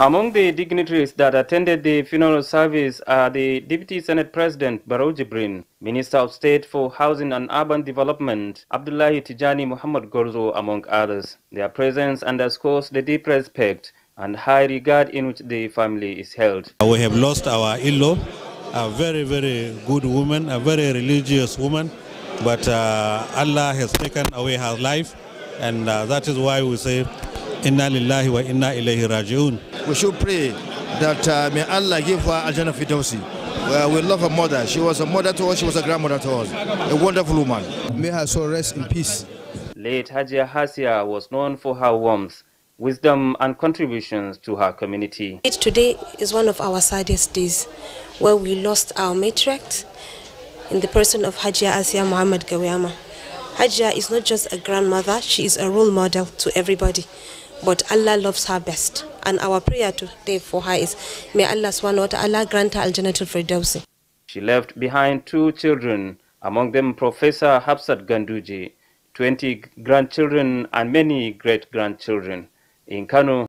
Among the dignitaries that attended the funeral service are the Deputy Senate President Barau Jibrin, Minister of State for Housing and Urban Development Abdullahi Tijani Muhammad Gwarzo, among others. Their presence underscores the deep respect and high regard in which the family is held. We have lost our in-law, a very, very good woman, a very religious woman, but uh, Allah has taken away her life, and uh, that is why we say, Inna lillahi wa inna ilayhi raji'un. We should pray that uh, may Allah give her Al-Jannah Fidawsi. Well, we love her mother. She was a mother to us, she was a grandmother to us. A wonderful woman. May her soul rest in peace. Late Hajia Hasia was known for her warmth, wisdom and contributions to her community. Today is one of our saddest days where we lost our matriarch in the person of Hajia Asia Muhammad Gawiyama. Hajia is not just a grandmother, she is a role model to everybody. But Allah loves her best. And our prayer today for her is, may Allah subhanahu wa ta'ala grant her al-Janatul Firdausi. She left behind two children, among them Professor Hafsat Ganduje, 20 grandchildren and many great-grandchildren. In Kano,